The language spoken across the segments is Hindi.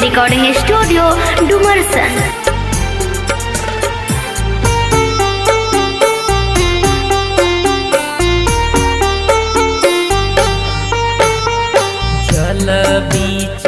Recording studio Dumarsan. चल बीच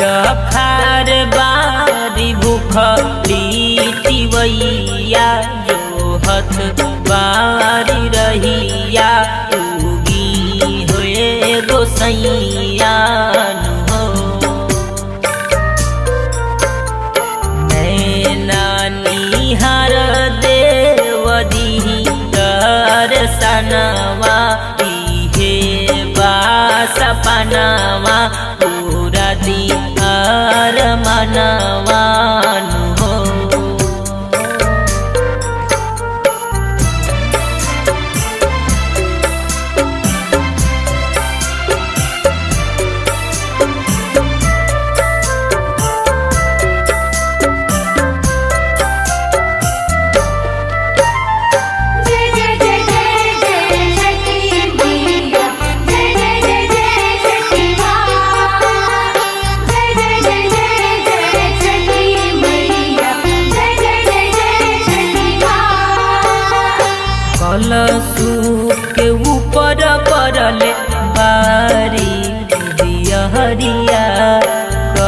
नवा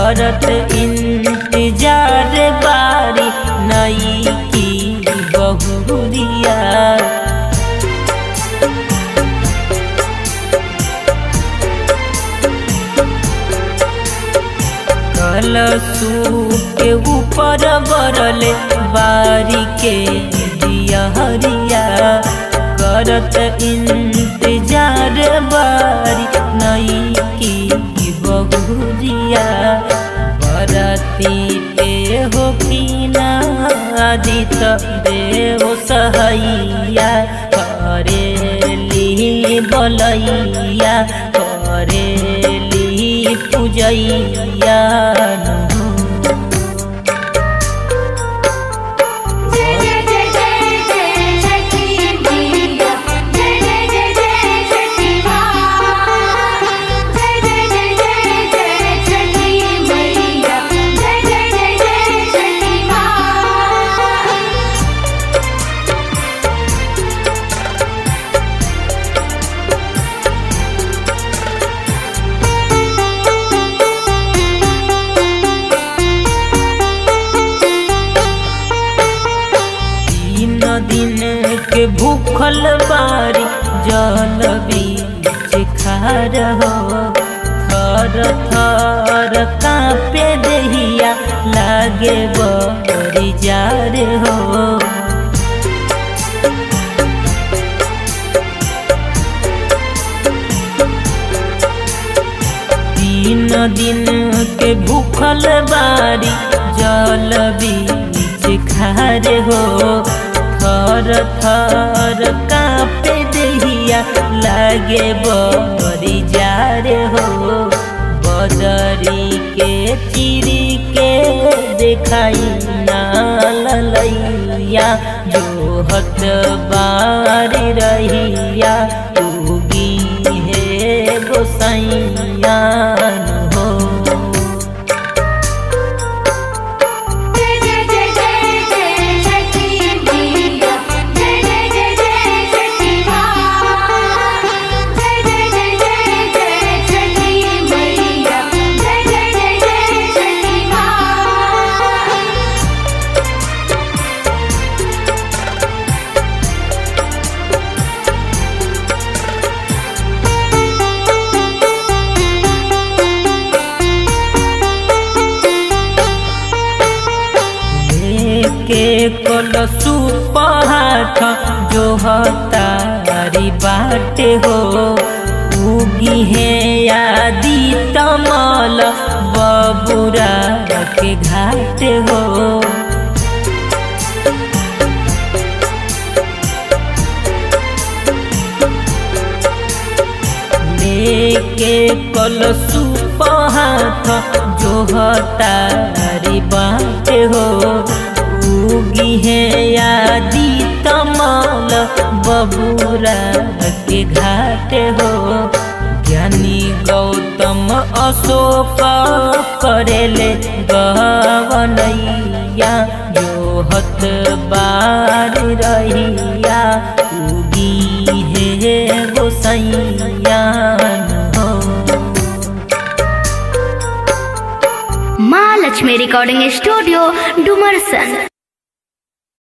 करत इंतज़ार बारी नई की बहुरिया कलशु के ऊपर बरले बारी के दियहरिया करत इंतज़ार बारी बहुरिया बरती पे हो कीना आदित देव सहैया करेली बलैया करेली पूजैया के भूखल बारी जल बीच खार हो थर थर कांपे दहिया, लागे बड़ी जार हो। तीन दिन के भूखल बारी जल बीच खार हो थर थर कांपे दहिया, लागे बड़ी जार हो। बदरी के चिरी के देखाई ना ललैया जो हत बारी रहिया, उगी हे गोसैया कलसु पहाठ जो हतारी बाटे हो, उगी है यादी तमल बबुरा के घाट हो। लेके कलसु पहाथ जो हतारी बाट हो। उगी है यादी तमल। बबूरा के घाट हो। ज्ञानी गौतम अशोक करेले गवनैया जो हत बार रहिया। उगी हे गोसैया माँ लक्ष्मी रिकॉर्डिंग स्टूडियो डुमरसन।